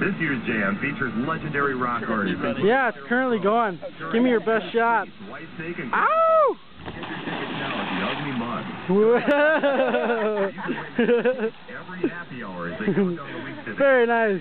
This year's jam features legendary rock artists. Yeah, it's currently going. Give me your best shot. Ow! Very nice.